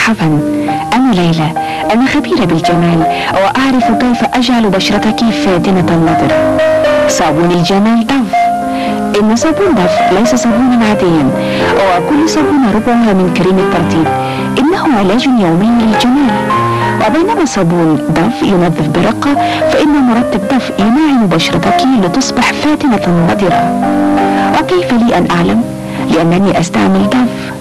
مرحبا. أنا ليلى. أنا خبيرة بالجمال وأعرف كيف أجعل بشرتك فاتنة النظر. صابون الجمال دف إن صابون دف ليس صابونا عاديا. وكل صابون ربعها من كريم الترطيب. إنه علاج يومي للجمال. وبينما صابون دف ينظف برقة فإن مرطب دف يناعم بشرتك لتصبح فاتنة نضرة وكيف لي أن أعلم؟ لأنني أستعمل دف